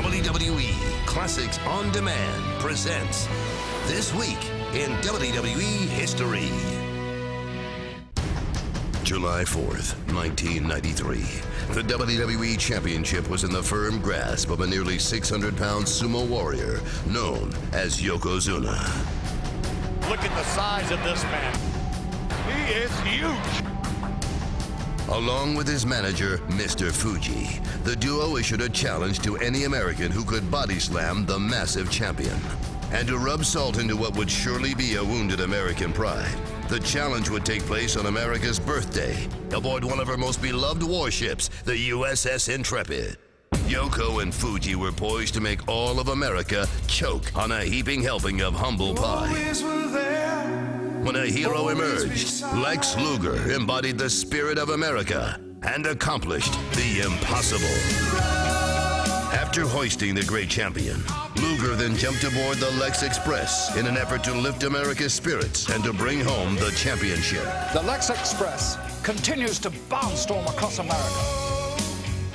WWE Classics on Demand presents This Week in WWE History. July 4th, 1993. The WWE Championship was in the firm grasp of a nearly 600 pound sumo warrior known as Yokozuna. Look at the size of this man. He is huge. Along with his manager, Mr. Fuji, the duo issued a challenge to any American who could body slam the massive champion. And to rub salt into what would surely be a wounded American pride, the challenge would take place on America's birthday aboard one of her most beloved warships, the USS Intrepid. Yoko and Fuji were poised to make all of America choke on a heaping helping of humble pie. When a hero emerged, Lex Luger embodied the spirit of America and accomplished the impossible. After hoisting the great champion, Luger then jumped aboard the Lex Express in an effort to lift America's spirits and to bring home the championship. The Lex Express continues to barnstorm across America.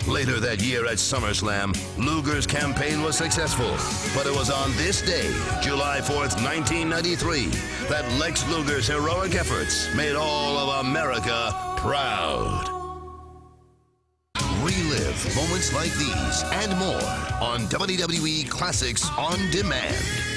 Later that year at SummerSlam, Luger's campaign was successful. But it was on this day, July 4th, 1993, that Lex Luger's heroic efforts made all of America proud. Relive moments like these and more on WWE Classics on Demand.